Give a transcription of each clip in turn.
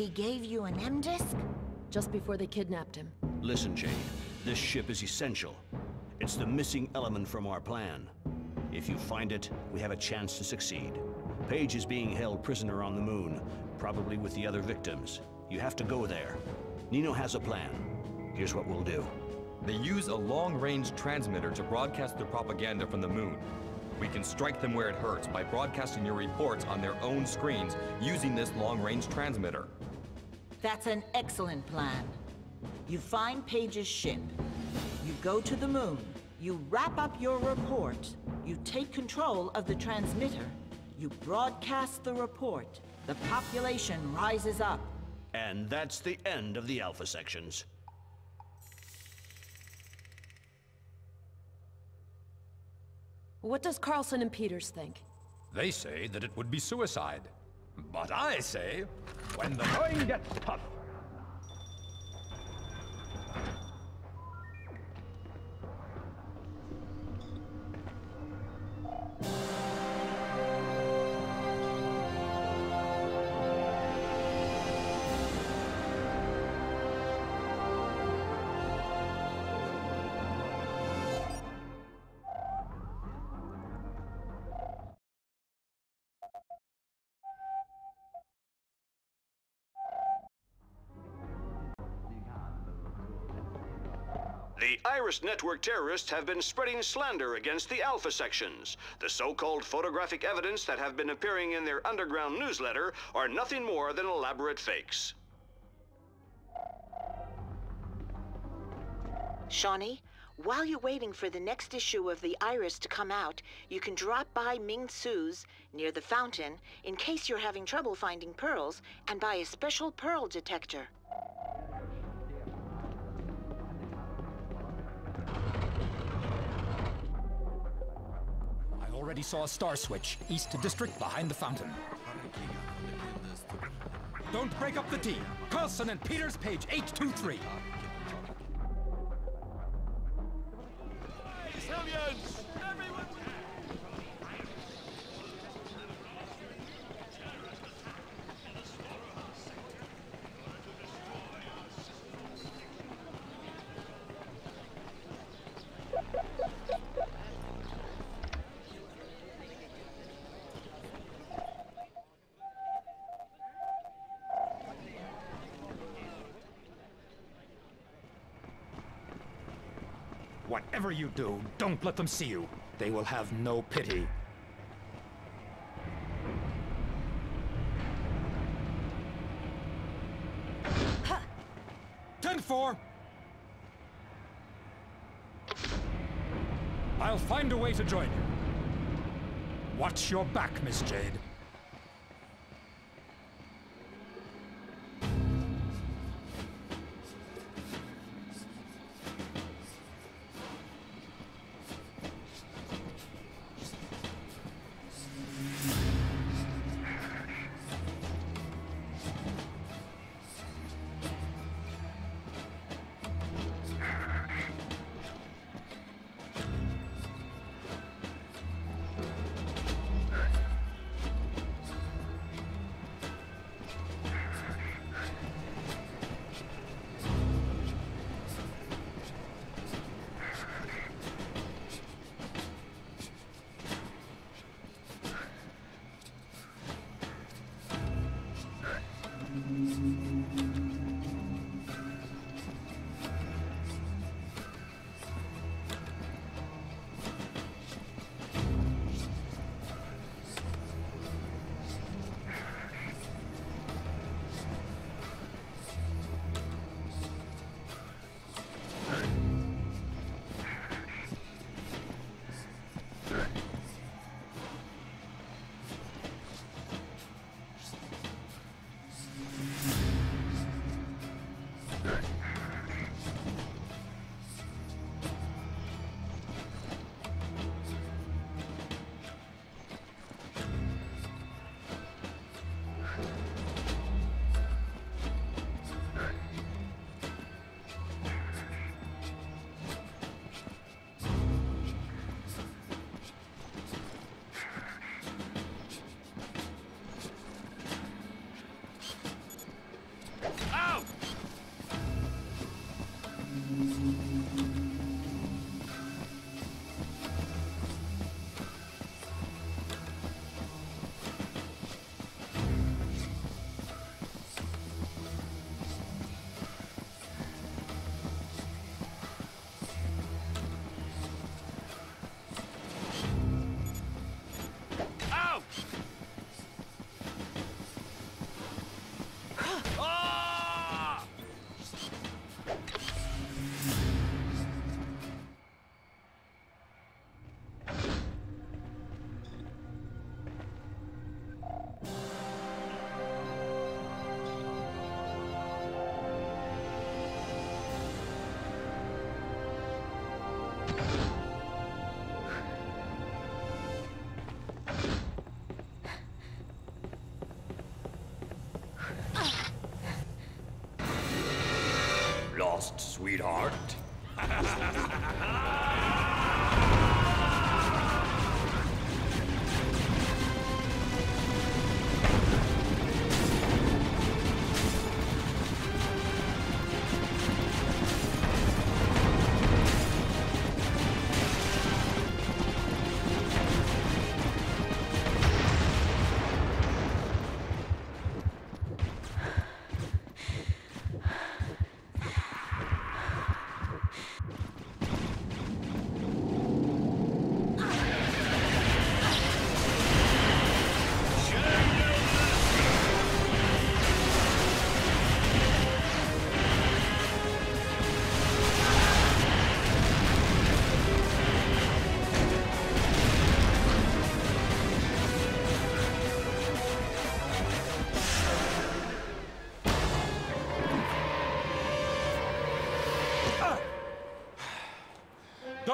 He gave you an M-Disc? Just before they kidnapped him. Listen, Jade. This ship is essential. It's the missing element from our plan. If you find it, we have a chance to succeed. Pey'j is being held prisoner on the moon, probably with the other victims. You have to go there. Nino has a plan. Here's what we'll do. They use a long-range transmitter to broadcast their propaganda from the moon. We can strike them where it hurts by broadcasting your reports on their own screens using this long-range transmitter. That's an excellent plan. You find Pey'j's ship. You go to the moon. You wrap up your report. You take control of the transmitter. You broadcast the report. The population rises up. And that's the end of the Alpha sections. What does Carlson and Peters think? They say that it would be suicide. But I say, when the going gets tough, The Iris Network terrorists have been spreading slander against the Alpha sections. The so-called photographic evidence that have been appearing in their underground newsletter are nothing more than elaborate fakes. Shawnee, while you're waiting for the next issue of the Iris to come out, you can drop by Ming Tzu's near the fountain in case you're having trouble finding pearls and buy a special pearl detector. Already saw a star switch, east to district behind the fountain. Don't break up the team. Carlson and Peters, page 823. Whatever you do, don't let them see you. They will have no pity. Ten four. I'll find a way to join you. Watch your back, Miss Jade. Lost, sweetheart.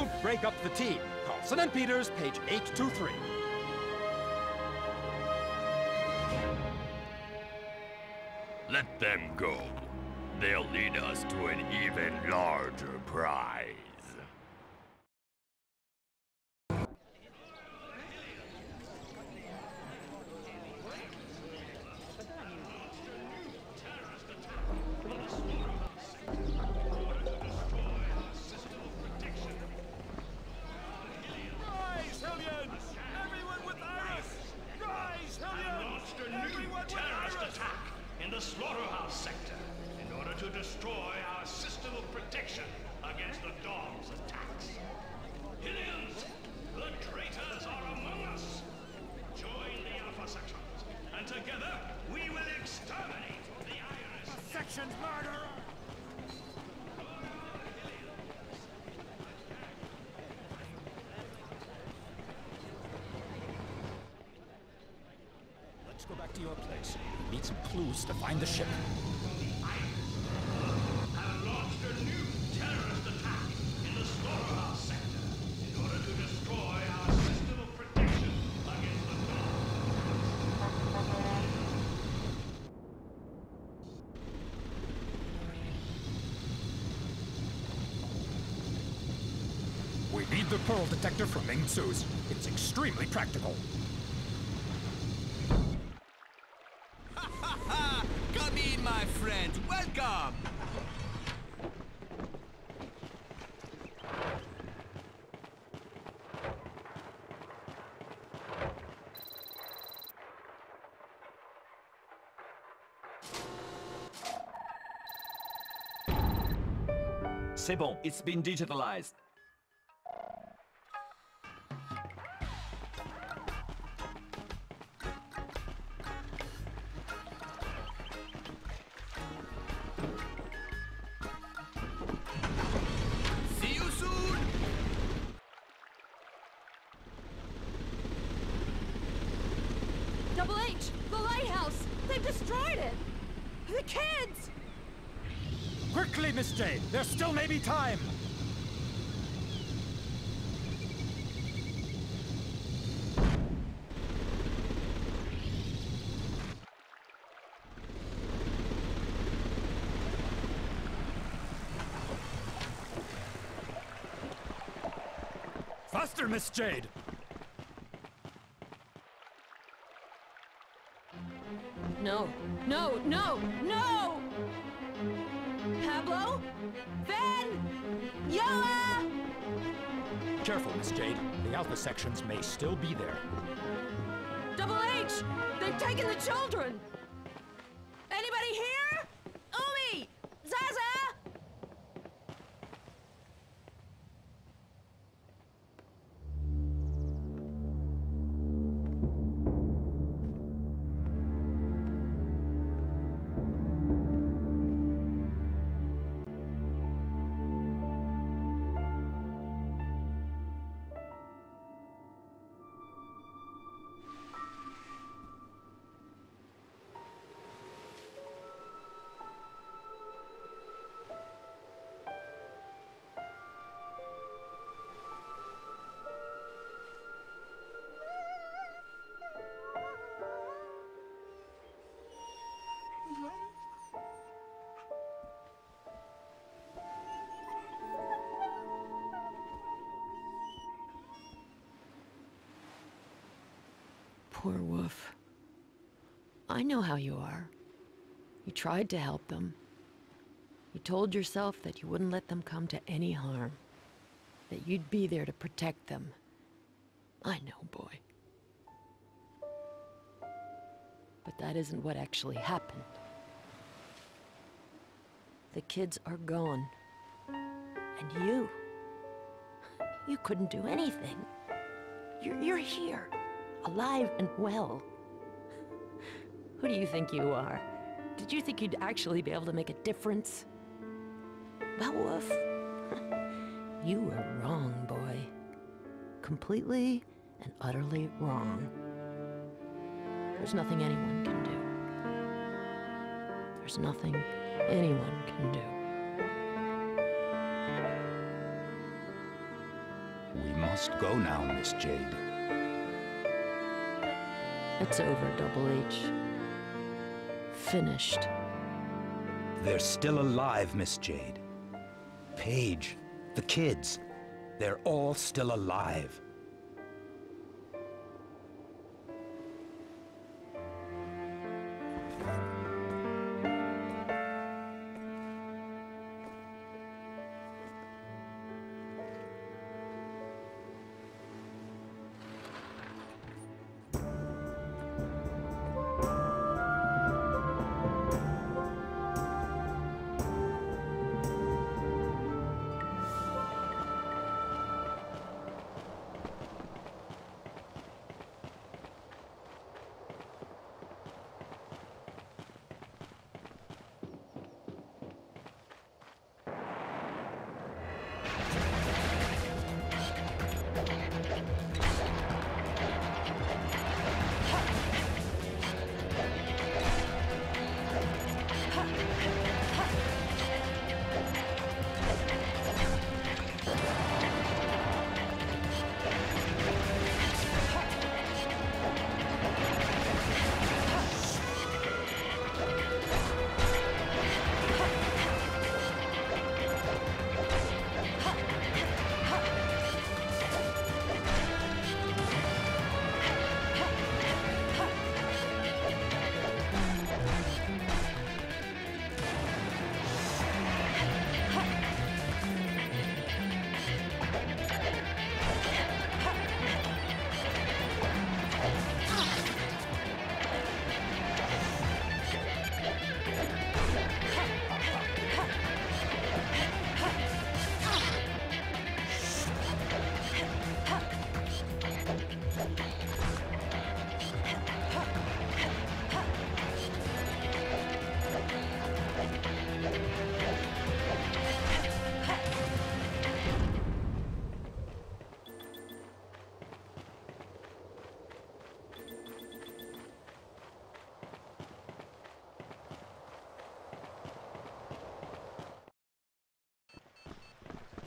Don't break up the team. Carlson and Peters, page 823. Let them go. They'll lead us to an even larger prize. Together we will exterminate the Iris. Sections murderer! Let's go back to your place. Need some clues to find the ship. The pearl detector from Ming Tzu's. It's extremely practical. Come in, my friend. Welcome. C'est bon, it's been digitalized. Double The lighthouse! They've destroyed it! The kids! Quickly, Miss Jade! There still may be time! Faster, Miss Jade! No, no, no, no! Pablo? Ven? Yola! Careful, Miss Jade. The Alpha sections may still be there. Double H! They've taken the children! Poor Wolf. I know how you are. You tried to help them. You told yourself that you wouldn't let them come to any harm. That you'd be there to protect them. I know, boy. But that isn't what actually happened. The kids are gone. And you... You couldn't do anything. You're, you're here, alive and well. Who do you think you are? Did you think you'd actually be able to make a difference? Well, Wolf, you were wrong, boy. Completely and utterly wrong. There's nothing anyone can do. There's nothing anyone can do. We must go now, Miss Jade. It's over, Double H. Finished. They're still alive, Miss Jade. Pey'j, the kids, they're all still alive.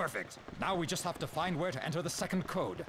Perfect. Now we just have to find where to enter the second code.